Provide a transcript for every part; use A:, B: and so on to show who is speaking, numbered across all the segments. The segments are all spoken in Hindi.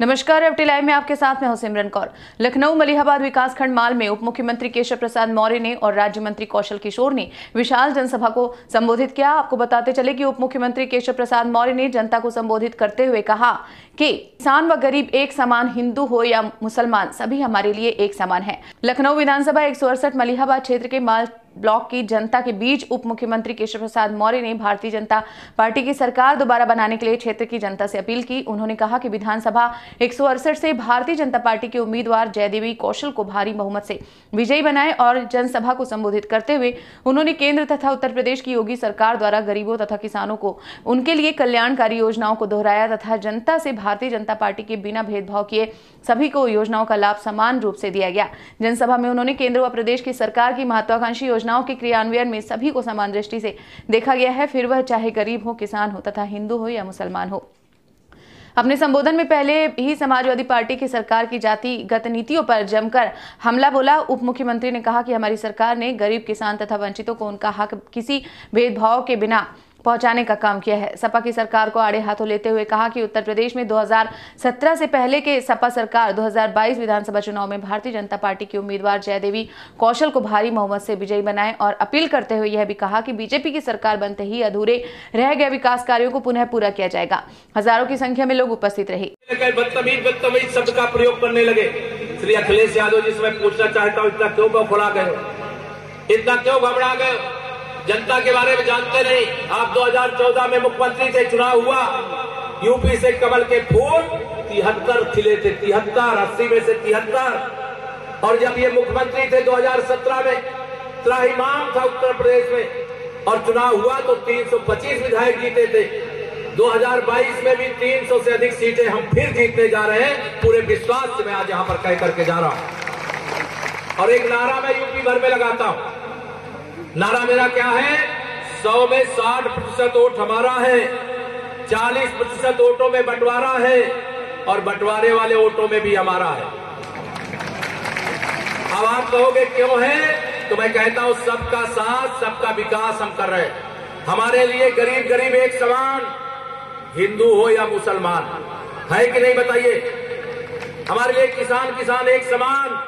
A: नमस्कार, एफटी लाइव में आपके साथ मैं हूँ सिमरन कौर। लखनऊ मलिहाबाद विकासखंड माल में उप मुख्यमंत्री केशव प्रसाद मौर्य ने और राज्य मंत्री कौशल किशोर ने विशाल जनसभा को संबोधित किया। आपको बताते चले कि उप मुख्यमंत्री केशव प्रसाद मौर्य ने जनता को संबोधित करते हुए कहा कि किसान व गरीब एक समान हिंदू हो या मुसलमान, सभी हमारे लिए एक समान है। लखनऊ विधानसभा एक मलिहाबाद क्षेत्र के माल ब्लॉक की जनता के बीच उप मुख्यमंत्री केशव प्रसाद मौर्य ने भारतीय जनता पार्टी की सरकार दोबारा बनाने के लिए क्षेत्र की जनता से अपील की। उन्होंने कहा कि विधानसभा एक से भारतीय जनता पार्टी के उम्मीदवार जयदेवी कौशल को भारी बहुमत से विजयी बनाए और जनसभा को संबोधित करते हुए उन्होंने केंद्र तथा उत्तर प्रदेश की योगी सरकार द्वारा गरीबों तथा किसानों को उनके लिए कल्याणकारी योजनाओं को दोहराया तथा जनता से भारतीय जनता पार्टी के बिना भेदभाव किए सभी को योजनाओं का लाभ समान रूप से दिया गया। जनसभा में उन्होंने केंद्र व प्रदेश की सरकार की महत्वाकांक्षी योजनाओं के क्रियान्वयन में सभी को समान दृष्टि से देखा गया है। फिर वह चाहे गरीब हो, किसान हो तथा हिंदू हो या मुसलमान हो। अपने संबोधन में पहले ही समाजवादी पार्टी की सरकार की जातिगत नीतियों पर जमकर हमला बोला। उप मुख्यमंत्री ने कहा कि हमारी सरकार ने गरीब, किसान तथा वंचितों को उनका हक किसी भेदभाव के बिना पहुँचाने का काम किया है। सपा की सरकार को आड़े हाथों लेते हुए कहा कि उत्तर प्रदेश में 2017 से पहले के सपा सरकार 2022 विधानसभा चुनाव में भारतीय जनता पार्टी की उम्मीदवार जयदेवी कौशल को भारी बहुमत से विजयी बनाए और अपील करते हुए यह भी कहा कि बीजेपी की सरकार बनते ही अधूरे रह गए विकास कार्यो को पुनः पूरा किया जाएगा। हज़ारों की संख्या में लोग उपस्थित रहे।
B: शब्द का प्रयोग करने लगे। श्री अखिलेश यादव जी से मैं पूछना चाहता हूँ, इतना क्यों फुला गए इतना क्यों घबरा गए जनता के बारे में जानते नहीं। आप 2014 में मुख्यमंत्री थे चुनाव हुआ। यूपी से कमल के फूल, तिहत्तर खिले थे। तिहत्तर, अस्सी में से तिहत्तर। और जब ये मुख्यमंत्री थे 2017 में त्राहीमाम था उत्तर प्रदेश में। और चुनाव हुआ तो 325 विधायक जीते थे। 2022 में भी 300 से अधिक सीटें हम फिर जीतने जा रहे हैं। पूरे विश्वास से मैं आज यहाँ पर कह करके जा रहा हूँ। और एक नारा मैं यूपी भर में लगाता हूँ। नारा मेरा क्या है? सौ में साठ प्रतिशत वोट हमारा है। चालीस प्रतिशत वोटों में बंटवारा है और बंटवारे वाले वोटों में भी हमारा है। अब आप कहोगे, क्यों है? तो मैं कहता हूँ, सबका साथ, सबका विकास हम कर रहे हैं। हमारे लिए गरीब गरीब एक समान, हिंदू हो या मुसलमान। है कि नहीं बताइए? हमारे लिए किसान किसान एक समान,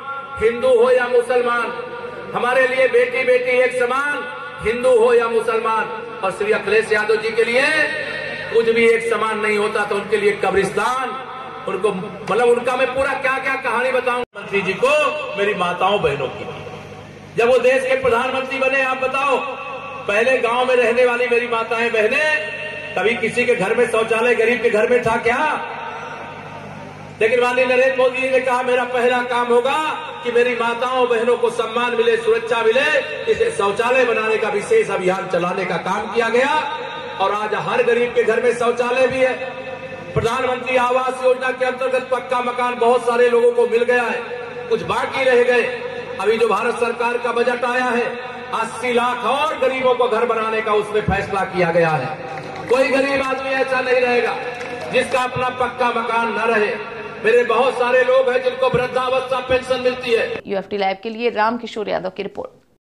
B: हिंदू हो या मुसलमान। हमारे लिए बेटी बेटी एक समान, हिंदू हो या मुसलमान। और श्री अखिलेश यादव जी के लिए कुछ भी एक समान नहीं होता तो उनके लिए कब्रिस्तान। उनको मतलब उनका मैं पूरा क्या क्या कहानी बताऊँ? मंत्री जी को मेरी माताओं बहनों की। जब वो देश के प्रधानमंत्री बने, आप बताओ, पहले गाँव में रहने वाली मेरी माताएँ बहने, कभी किसी के घर में शौचालय, गरीब के घर में था क्या? लेकिन माननीय नरेंद्र मोदी जी ने कहा, मेरा पहला काम होगा कि मेरी माताओं बहनों को सम्मान मिले, सुरक्षा मिले, इसे शौचालय बनाने का विशेष अभियान चलाने का काम किया गया। और आज हर गरीब के घर में शौचालय भी है। प्रधानमंत्री आवास योजना के अंतर्गत पक्का मकान बहुत सारे लोगों को मिल गया है। कुछ बाकी रह गए। अभी जो भारत सरकार का बजट आया है, अस्सी लाख और गरीबों को घर बनाने का उसमें फैसला किया गया है। कोई गरीब आदमी ऐसा नहीं रहेगा जिसका अपना पक्का मकान न रहे। मेरे बहुत सारे लोग हैं जिनको वृद्धावस्था पेंशन मिलती है।
A: यूएफटी लाइव के लिए राम किशोर यादव की रिपोर्ट।